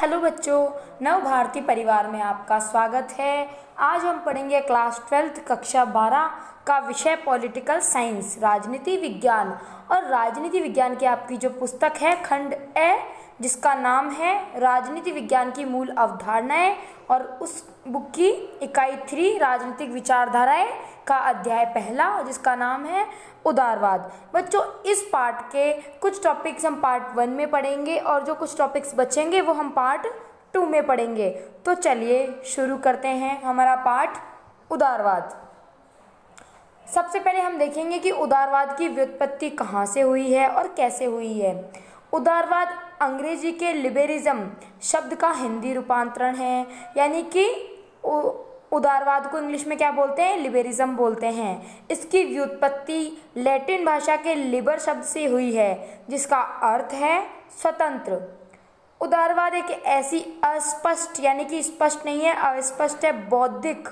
Hello बच्चों, नव भारती परिवार में आपका स्वागत है। आज हम पढ़ेंगे क्लास ट्वेल्थ कक्षा बारह का विषय पॉलिटिकल साइंस, राजनीति विज्ञान। और राजनीति विज्ञान की आपकी जो पुस्तक है, खंड ए जिसका नाम है राजनीति विज्ञान की मूल अवधारणाएँ और उस बुक की इकाई थ्री, राजनीतिक विचारधाराएँ का अध्याय पहला, जिसका नाम है उदारवाद। बच्चों, इस पार्ट के कुछ टॉपिक्स हम पार्ट वन में पढ़ेंगे और जो कुछ टॉपिक्स बचेंगे वो हम पार्ट टू में पढ़ेंगे। तो चलिए शुरू करते हैं हमारा पार्ट उदारवाद। सबसे पहले हम देखेंगे कि उदारवाद की व्युत्पत्ति कहाँ से हुई है और कैसे हुई है। उदारवाद अंग्रेज़ी के लिबेरिज्म शब्द का हिंदी रूपांतरण है। यानी कि उदारवाद को इंग्लिश में क्या बोलते हैं? लिबेरिज्म बोलते हैं। इसकी व्युत्पत्ति लैटिन भाषा के लिबर शब्द से हुई है, जिसका अर्थ है स्वतंत्र। उदारवाद एक ऐसी अस्पष्ट, यानी कि स्पष्ट नहीं है, अस्पष्ट है बौद्धिक,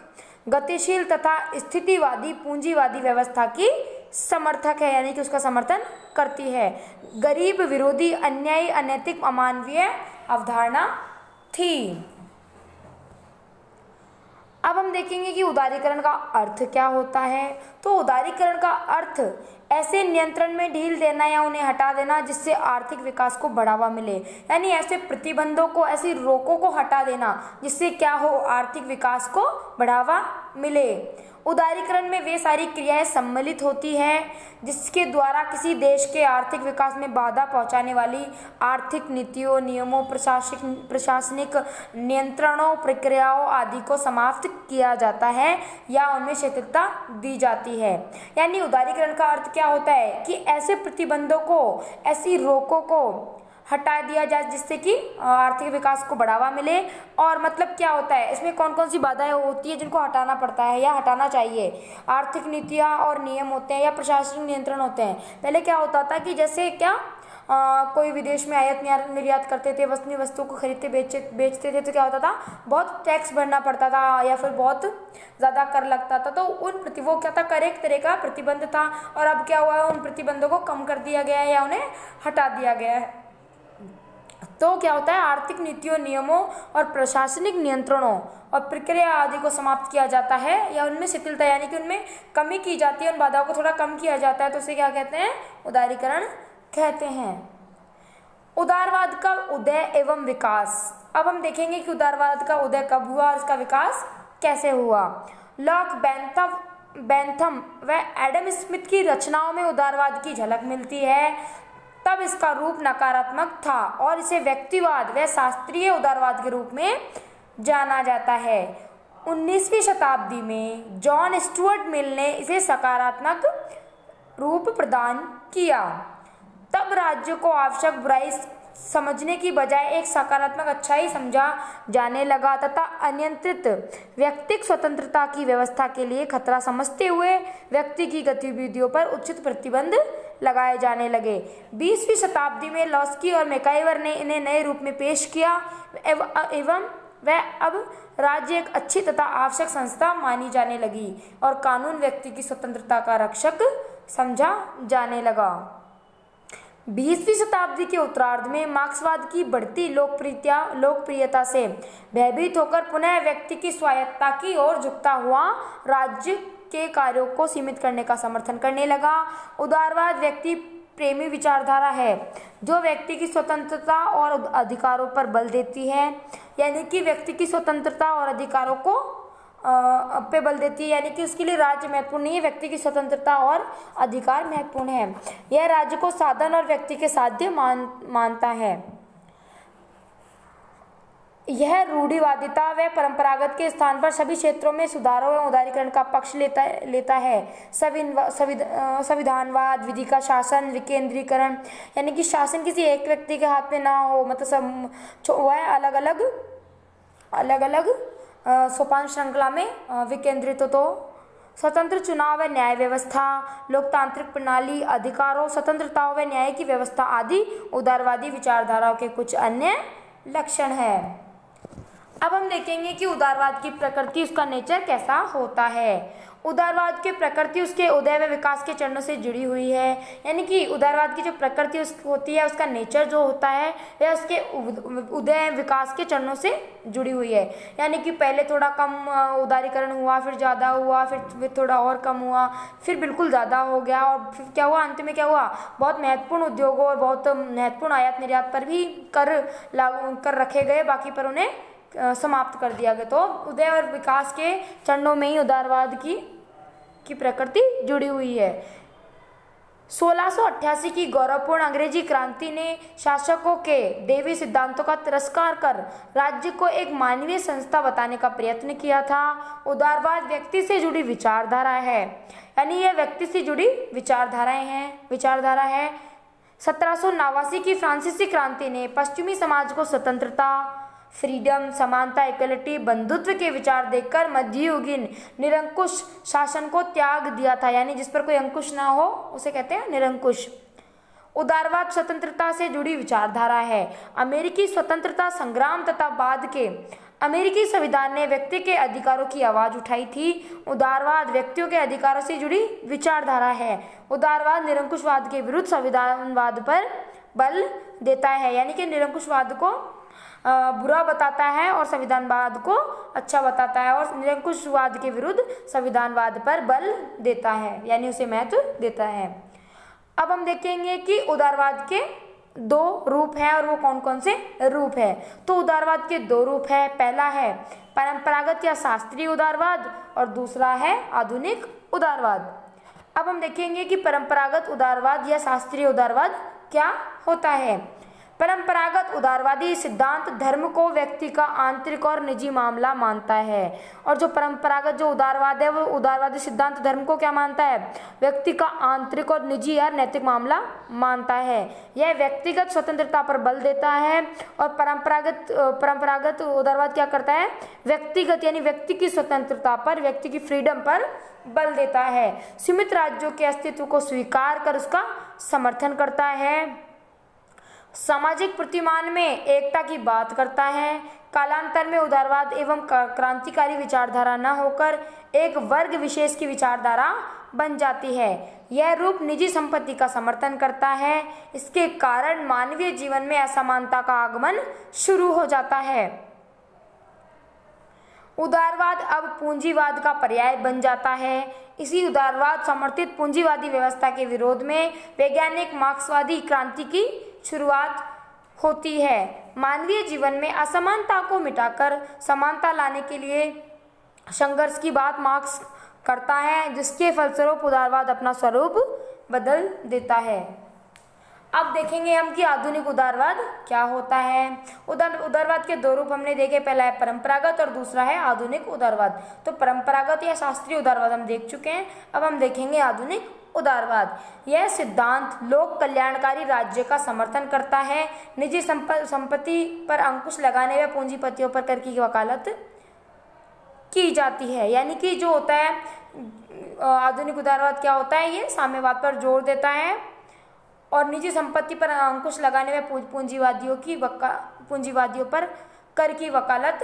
गतिशील तथा स्थितिवादी, पूंजीवादी व्यवस्था की समर्थक है, यानी कि उसका समर्थन करती है। गरीब विरोधी, अन्यायी, अनैतिक, अमानवीय अवधारणा थी। अब हम देखेंगे कि उदारीकरण का अर्थ क्या होता है। तो उदारीकरण का अर्थ ऐसे नियंत्रण में ढील देना या उन्हें हटा देना जिससे आर्थिक विकास को बढ़ावा मिले। यानी ऐसे प्रतिबंधों को, ऐसी रोकों को हटा देना जिससे क्या हो, आर्थिक विकास को बढ़ावा मिले। उदारीकरण में वे सारी क्रियाएँ सम्मिलित होती है, जिसके द्वारा किसी देश के आर्थिक विकास में बाधा पहुँचाने वाली आर्थिक नीतियों, नियमों प्रशासनिक प्रशासनिक नियंत्रणों, प्रक्रियाओं आदि को समाप्त किया जाता है या उनमें शिथिलता दी जाती है। यानी उदारीकरण का अर्थ क्या होता है कि ऐसे प्रतिबंधों को, ऐसी रोकों को हटा दिया जाए जिससे कि आर्थिक विकास को बढ़ावा मिले। और मतलब क्या होता है, इसमें कौन कौन सी बाधाएँ होती है जिनको हटाना पड़ता है या हटाना चाहिए? आर्थिक नीतियाँ और नियम होते हैं या प्रशासनिक नियंत्रण होते हैं? पहले क्या होता था कि जैसे क्या आ, कोई विदेश में आयात निर्यात करते थे वस्तु वस्तु को खरीदते बेचते बेचते थे तो क्या होता था? बहुत टैक्स भरना पड़ता था या फिर बहुत ज़्यादा कर लगता था। तो उन प्रति वो क्या था? कर एक तरह का प्रतिबंध था और अब क्या हुआ? है उन प्रतिबंधों को कम कर दिया गया है या उन्हें हटा दिया गया है। तो क्या होता है? आर्थिक नीतियों नियमों और प्रशासनिक नियंत्रणों और प्रक्रिया आदि को समाप्त किया जाता है या उनमें शिथिलता यानी कि उनमें कमी की जाती है उन बाधाओं को थोड़ा कम किया जाता है तो उसे क्या कहते हैं? उदारीकरण कहते हैं, उदारवाद का उदय एवं विकास। अब हम देखेंगे कि उदारवाद का उदय कब हुआ और इसका विकास कैसे हुआ। लॉक, बैंथम बैंथम व एडम स्मिथ की रचनाओं में उदारवाद की झलक मिलती है। तब इसका रूप नकारात्मक था और इसे व्यक्तिवाद व शास्त्रीय उदारवाद के रूप में जाना जाता है। 19वीं शताब्दी में जॉन स्टुअर्ट मिल ने इसे सकारात्मक रूप प्रदान किया। तब राज्य को आवश्यक बुराई समझने की बजाय एक सकारात्मक अच्छाई समझा जाने लगा तथा अनियंत्रित व्यक्तिक स्वतंत्रता की व्यवस्था के लिए खतरा समझते हुए व्यक्ति की गतिविधियों पर उचित प्रतिबंध लगाए जाने लगे। 20वीं शताब्दी में लॉस्की और मेकाइवर ने इन्हें नए रूप में पेश किया एवं वह अब राज्य एक अच्छी तथा आवश्यक संस्था मानी जाने लगी और कानून व्यक्ति की स्वतंत्रता का रक्षक समझा जाने लगा। बीसवीं शताब्दी के उत्तरार्ध में मार्क्सवाद की बढ़ती लोकप्रियता लोकप्रियता से भयभीत होकर पुनः व्यक्ति की स्वायत्ता की ओर झुकता हुआ राज्य के कार्यों को सीमित करने का समर्थन करने लगा। उदारवाद व्यक्ति प्रेमी विचारधारा है, जो व्यक्ति की स्वतंत्रता और अधिकारों पर बल देती है, यानी कि व्यक्ति की स्वतंत्रता और अधिकारों को पे बल देती है, यानी कि उसके लिए राज्य महत्वपूर्ण नहीं है, व्यक्ति की स्वतंत्रता और अधिकार महत्वपूर्ण है। यह राज्य को साधन और व्यक्ति के साध्य मान, मानता है। यह रूढ़िवादिता व परंपरागत के स्थान पर सभी क्षेत्रों में सुधारों एवं उदारीकरण का पक्ष लेता लेता है। संविधानवाद, विधि का शासन, विकेंद्रीकरण, यानी कि शासन किसी एक व्यक्ति के हाथ में ना हो मतलब सब वह अलग अलग अलग अलग सोपान श्रृंखला में विकेंद्रित तो स्वतंत्र चुनाव व न्याय व्यवस्था, लोकतांत्रिक प्रणाली, अधिकारों स्वतंत्रता व न्याय की व्यवस्था आदि उदारवादी विचारधाराओं के कुछ अन्य लक्षण है। अब हम देखेंगे कि उदारवाद की प्रकृति, उसका नेचर कैसा होता है। उदारवाद की प्रकृति उसके उदय व विकास के चरणों से जुड़ी हुई है। यानी कि उदारवाद की जो प्रकृति उस होती है, उसका नेचर जो होता है वह उसके उदय विकास के चरणों से जुड़ी हुई है। यानी कि पहले थोड़ा कम उदारीकरण हुआ, फिर ज़्यादा हुआ, फिर फिर थोड़ा और कम हुआ, फिर बिल्कुल ज़्यादा हो गया और फिर क्या हुआ, अंत में क्या हुआ? बहुत महत्वपूर्ण उद्योगों और बहुत महत्वपूर्ण आयात निर्यात पर भी कर लागू, कर रखे गए, बाकी पर उन्हें समाप्त कर दिया गया। तो उदय और विकास के चरणों में ही उदारवाद की की प्रकृति जुड़ी हुई है। 1688 की गौरवपूर्ण अंग्रेज़ी क्रांति ने शासकों के देवी सिद्धांतों का तिरस्कार कर राज्य को एक मानवीय संस्था बताने का प्रयत्न किया था। उदारवाद व्यक्ति से जुड़ी विचारधारा है। यानी यह व्यक्ति से जुड़ी विचारधाराएँ हैं। विचारधारा है। सत्रह की फ्रांसीसी क्रांति ने पश्चिमी समाज को स्वतंत्रता फ्रीडम, समानता इक्वलिटी बंधुत्व के विचार देखकर मध्ययुगीन निरंकुश शासन को त्याग दिया था। यानी जिस पर कोई अंकुश ना हो, उसे कहते हैं निरंकुश। उदारवाद स्वतंत्रता से जुड़ी विचारधारा है। अमेरिकी स्वतंत्रता संग्राम तथा बाद के अमेरिकी संविधान ने व्यक्ति के अधिकारों की आवाज़ उठाई थी। उदारवाद व्यक्तियों के अधिकारों से जुड़ी विचारधारा है। उदारवाद निरंकुशवाद के विरुद्ध संविधानवाद पर बल देता है। यानी कि निरंकुशवाद को बुरा बताता है और संविधानवाद को अच्छा बताता है और निरंकुशवाद के विरुद्ध संविधानवाद पर बल देता है, यानी उसे महत्व देता है। अब हम देखेंगे कि उदारवाद के दो रूप हैं और वो कौन कौन से रूप है। तो उदारवाद के दो रूप है, पहला है परंपरागत या शास्त्रीय उदारवाद और दूसरा है आधुनिक उदारवाद। अब हम देखेंगे कि परंपरागत उदारवाद या शास्त्रीय उदारवाद क्या होता है। परंपरागत उदारवादी सिद्धांत धर्म को व्यक्ति का आंतरिक और निजी मामला मानता है। और जो परंपरागत, जो उदारवाद है, वो उदारवादी सिद्धांत धर्म को क्या मानता है? व्यक्ति का आंतरिक और निजी या नैतिक मामला मानता है। यह व्यक्तिगत स्वतंत्रता पर बल देता है और परंपरागत परंपरागत उदारवाद क्या करता है? व्यक्तिगत यानी व्यक्ति की स्वतंत्रता पर, व्यक्ति की फ्रीडम पर बल देता है। सीमित राज्यों के अस्तित्व को स्वीकार कर उसका समर्थन करता है। सामाजिक प्रतिमान में एकता की बात करता है। कालांतर में उदारवाद एवं क्रांतिकारी विचारधारा न होकर एक वर्ग विशेष की विचारधारा बन जाती है। यह रूप निजी संपत्ति का समर्थन करता है। इसके कारण मानवीय जीवन में असमानता का आगमन शुरू हो जाता है। उदारवाद अब पूंजीवाद का पर्याय बन जाता है। इसी उदारवाद समर्थित पूंजीवादी व्यवस्था के विरोध में वैज्ञानिक मार्क्सवादी क्रांति की शुरुआत होती है। मानवीय जीवन में असमानता को मिटाकर समानता लाने के लिए संघर्ष की बात मार्क्स करता है, जिसके फलस्वरूप उदारवाद अपना स्वरूप बदल देता है। अब देखेंगे हम कि आधुनिक उदारवाद क्या होता है। उदार उदारवाद के दो रूप हमने देखे, पहला है परंपरागत और दूसरा है आधुनिक उदारवाद। तो परंपरागत या शास्त्रीय उदारवाद हम देख चुके हैं। अब हम देखेंगे आधुनिक उदारवाद। यह सिद्धांत लोक कल्याणकारी राज्य का समर्थन करता है। निजी संपत्ति पर अंकुश लगाने व पूंजीपतियों पर कर की वकालत की जाती है। यानी कि जो होता है आधुनिक उदारवाद क्या होता है? ये साम्यवाद पर ज़ोर देता है और निजी संपत्ति पर अंकुश लगाने में पूंजीवादियों की वका, पूंजीवादियों पर कर की वकालत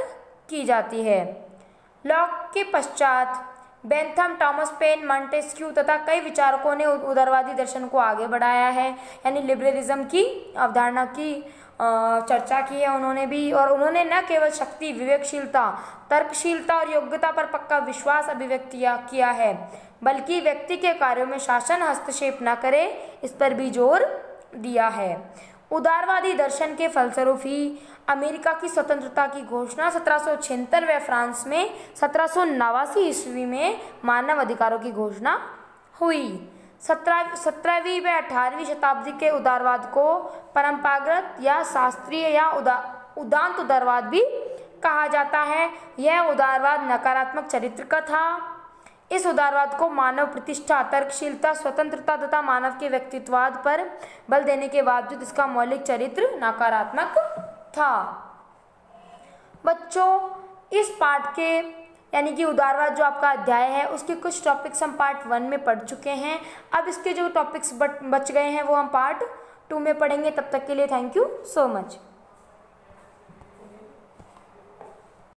की जाती है। लॉक के पश्चात बेंथम, टॉमस पेन, मॉन्टेस्क्यू तथा कई विचारकों ने उदारवादी दर्शन को आगे बढ़ाया है। यानी लिबरलिज्म की अवधारणा की चर्चा की है उन्होंने भी। और उन्होंने न केवल शक्ति, विवेकशीलता, तर्कशीलता और योग्यता पर पक्का विश्वास अभिव्यक्त किया है, बल्कि व्यक्ति के कार्यों में शासन हस्तक्षेप न करे, इस पर भी ज़ोर दिया है। उदारवादी दर्शन के फलस्वरूप ही अमेरिका की स्वतंत्रता की घोषणा सत्रह सौ छिहत्तर व फ्रांस में, सत्रह सौ नवासी ईस्वी में मानव अधिकारों की घोषणा हुई। सत्रह, सत्रहवीं व अठारहवीं शताब्दी के उदारवाद को परंपरागत या शास्त्रीय या उदा, उदांत उदारवाद भी कहा जाता है। यह उदारवाद नकारात्मक चरित्र का था इस उदारवाद को मानव प्रतिष्ठा, तर्कशीलता, स्वतंत्रता तथा मानव के व्यक्तित्ववाद पर बल देने के बावजूद इसका मौलिक चरित्र नकारात्मक था। बच्चों, इस पाठ के, यानी कि उदारवाद जो आपका अध्याय है, उसके कुछ टॉपिक्स हम पार्ट वन में पढ़ चुके हैं। अब इसके जो टॉपिक्स बच गए हैं, वो हम पार्ट टू में पढ़ेंगे। तब तक के लिए थैंक यू सो मच